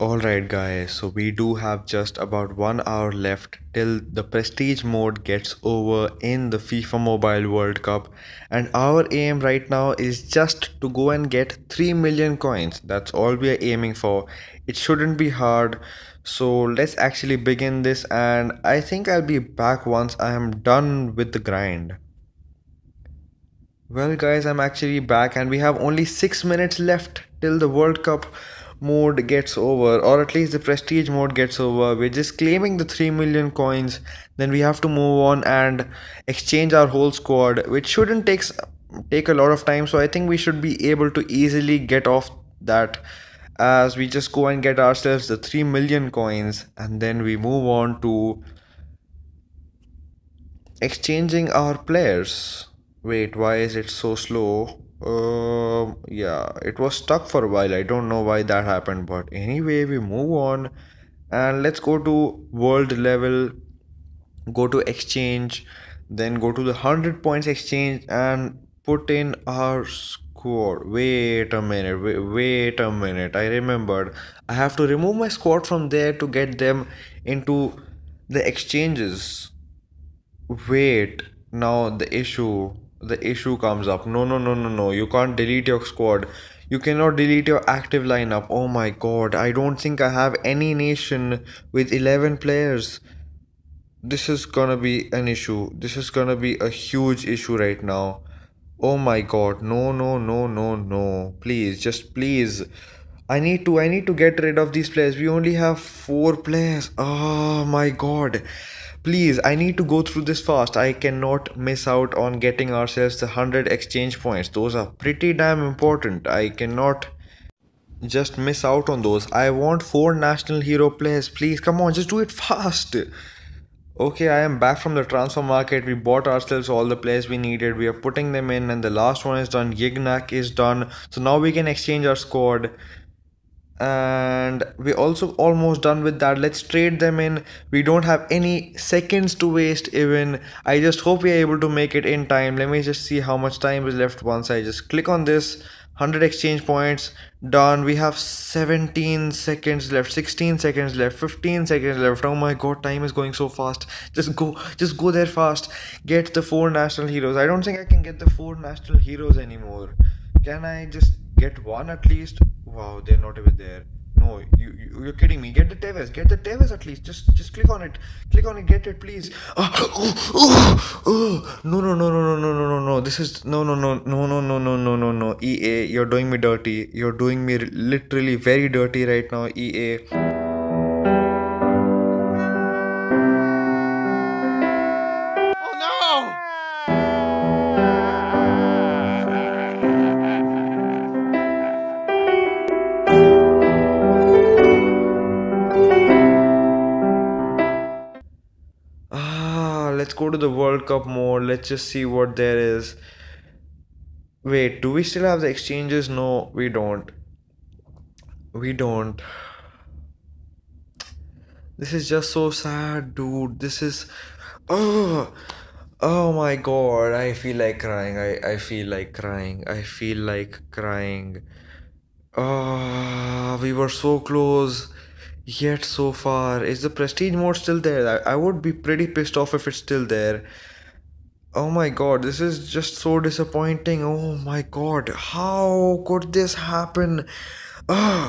Alright guys, so we do have just about one hour left till the prestige mode gets over in the FIFA Mobile World Cup and our aim right now is just to go and get 3 million coins. That's all we are aiming for. It shouldn't be hard. So let's actually begin this and I think I'll be back once I am done with the grind. Well guys, I'm actually back and we have only 6 minutes left till the World Cup mode gets over or at least the prestige mode gets over we're just claiming the 3 million coins then we have to move on and exchange our whole squad which shouldn't take take a lot of time. So i think we should be able to easily get off that as we just go and get ourselves the 3 million coins and then we move on to exchanging our players. Wait why is it so slow uh, yeah it was stuck for a while. I don't know why that happened but anyway we move on and let's go to world level go to exchange then go to the 100 points exchange and put in our squad wait a minute wait, wait a minute. I remembered. I have to remove my squad from there to get them into the exchanges. Wait now the issue the issue comes up. No no no no no. You can't delete your squad. You cannot delete your active lineup. Oh my god. I don't think i have any nation with 11 players. This is gonna be an issue. This is gonna be a huge issue right now. Oh my god. No no no no no. Please just please. I need to i need to get rid of these players. We only have four players. Oh my god Please, I need to go through this fast. I cannot miss out on getting ourselves the 100 exchange points. Those are pretty damn important. I cannot just miss out on those. I want 4 national hero players. Please, come on, just do it fast. Okay, I am back from the transfer market. We bought ourselves all the players we needed. We are putting them in and the last one is done. Gignac is done. So now we can exchange our squad and we're also almost done with that. Let's trade them in. We don't have any seconds to waste even. I just hope we're able to make it in time. Let me just see how much time is left once i just click on this. 100 exchange points. Done. We have 17 seconds left. 16 seconds left. 15 seconds left. Oh my god time is going so fast. Just go just go there fast. Get the four national heroes. I don't think i can get the four national heroes anymore. Can i just get one at least Wow, they're not even there. No, you, you you're kidding me. Get the Tevez. Get the Tevez at least. Just just click on it. Click on it. Get it, please. Oh, oh, oh, oh. No, no, no, no, no, no, no, no, no. This is no, no, no, no, no, no, no, no, no, no. EA, you're doing me dirty. You're doing me literally very dirty right now. EA. Let's go to the World Cup mode. Let's just see what there is. Wait, do we still have the exchanges? No, we don't. We don't. This is just so sad, dude. This is. Oh. Oh my god, I feel like crying. I, I feel like crying. I feel like crying. Oh, we were so close. Yet so far, is the prestige mode still there? I, I would be pretty pissed off if it's still there. Oh my god, this is just so disappointing. Oh my god, how could this happen? Ugh.